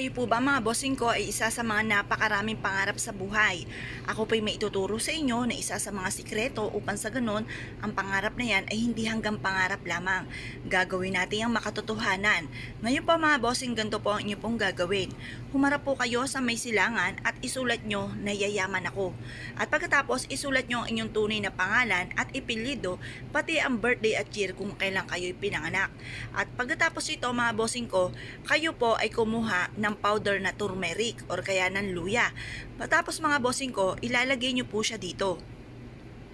Kayo po ba mga bossing ko ay isa sa mga napakaraming pangarap sa buhay. Ako po'y may ituturo sa inyo na isa sa mga sikreto upang sa ganun, ang pangarap na yan ay hindi hanggang pangarap lamang. Gagawin natin ang makatotohanan. Ngayon po mga bossing, ganito po ang inyo pong gagawin. Humarap po kayo sa may silangan at isulat nyo na yayaman ako. At pagkatapos, isulat nyo ang inyong tunay na pangalan at ipilido, pati ang birthday at year kung kailan kayo'y pinanganak. At pagkatapos ito mga bossing ko, kayo po ay kumuha ng powder na turmeric or kaya ng luya. Patapos mga bossing ko, ilalagay nyo po siya dito.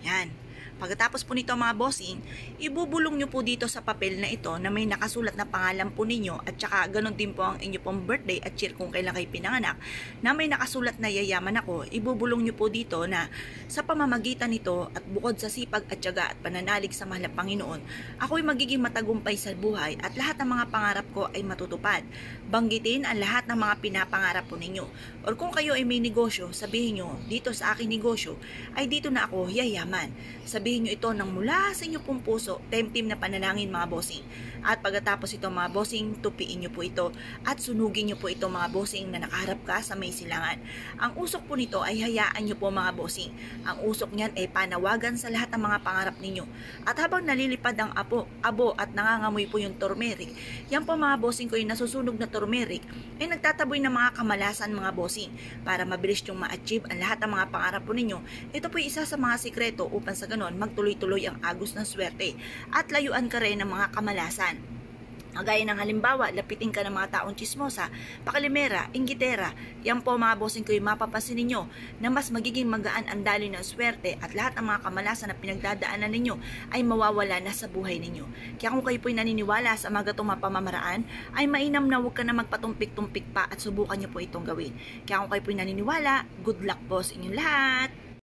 Yan. Pagkatapos po nito mga bossing, ibubulong nyo po dito sa papel na ito na may nakasulat na pangalan po ninyo at saka ganun din po ang inyo pong birthday at year kung kailan kayo pinanganak na may nakasulat na yayaman ako, ibubulong nyo po dito na sa pamamagitan nito at bukod sa sipag at tiyaga at pananalig sa mahal Panginoon, ako'y magiging matagumpay sa buhay at lahat ng mga pangarap ko ay matutupad. Banggitin ang lahat ng mga pinapangarap po ninyo. Or kung kayo ay may negosyo, sabihin nyo, dito sa aking negosyo, ay dito na ako yayaman. Sabihin nyo ito ng mula sa inyo pong puso, temtim na panalangin mga bossing. At pagkatapos ito mga bossing, tupiin nyo po ito at sunugin nyo po ito mga bossing na nakaharap ka sa may silangan. Ang usok po nito ay hayaan nyo po mga bossing. Ang usok niyan ay panawagan sa lahat ng mga pangarap ninyo. At habang nalilipad ang apo, abo at nangangamoy po yung turmeric, yan po mga bossing ko yung nasusunog na turmeric ay nagtataboy ng mga kamalasan mga bossing para mabilis yung ma-achieve ang lahat ng mga pangarap po ninyo. Ito po isa sa mga sikreto upang sa ganon magtuloy-tuloy ang agos ng swerte at layuan ka rin ng mga kamalasan. Gaya ng halimbawa, lapitin ka ng mga taong chismosa, pakalimera, inggitera. Yan po mga bossing ko yung mapapansin ninyo na mas magiging magaan ang daloy ng swerte at lahat ng mga kamalasan na pinagdadaanan ninyo ay mawawala na sa buhay ninyo. Kaya kung kayo po'y naniniwala sa mga gatong pamamaraan, ay mainam na huwag ka na magpatumpik-tumpik pa at subukan nyo po itong gawin. Kaya kung kayo po'y naniniwala, good luck po sa inyong lahat!